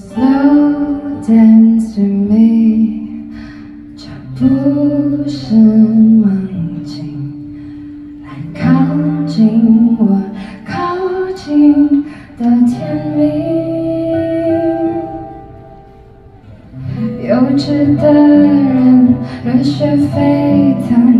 So dance with me，这不是梦境，来靠近我，靠近的甜蜜。幼稚的人，热血沸腾，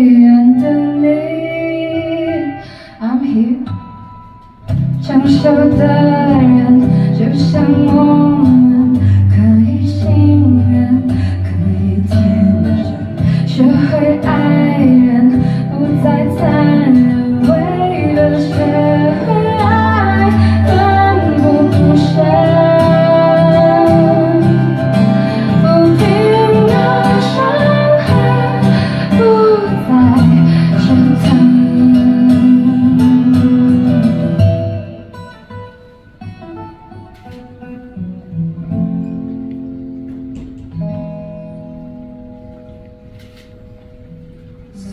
黑暗的你。I'm here，成熟的人就像我们，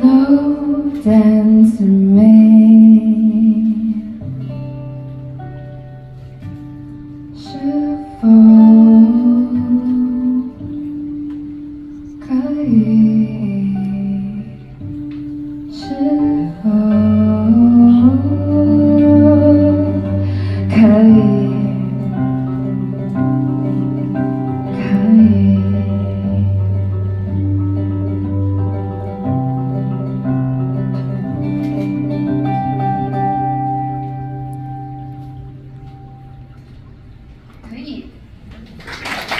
slow me may fall.